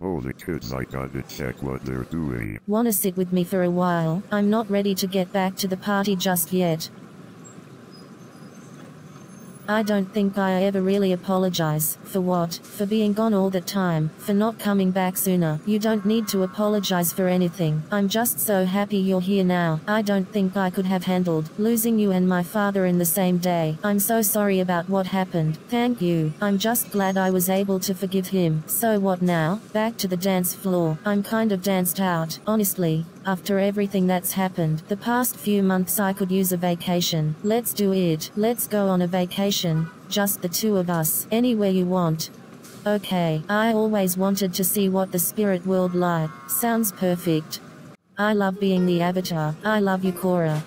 The kids, I gotta check what they're doing. Wanna sit with me for a while? I'm not ready to get back to the party just yet. I don't think I ever really apologize. For what? For being gone all the time, for not coming back sooner. You don't need to apologize for anything. I'm just so happy you're here now. I don't think I could have handled losing you and my father in the same day. I'm so sorry about what happened. Thank you. I'm just glad I was able to forgive him. So what now? Back to the dance floor. I'm kind of danced out, honestly. After everything that's happened, the past few months I could use a vacation. Let's do it. Let's go on a Just the two of us. Anywhere you want. Okay, I always wanted to see what the spirit world like. Sounds perfect. I love being the avatar. I love you, Korra.